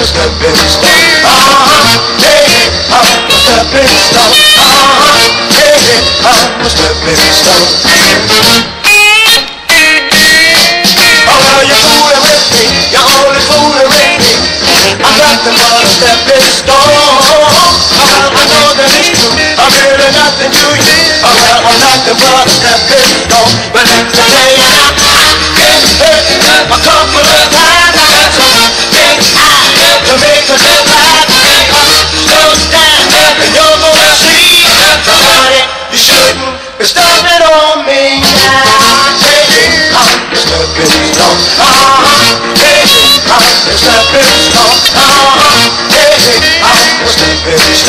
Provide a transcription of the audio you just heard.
a stepping stone. Uh-huh, hey, I'm a stepping stone. Uh-huh, I'm a stepping stone. Oh, well, you're fooling with me. You're only fooling with me. I'm nothing but a stepping stone. Oh,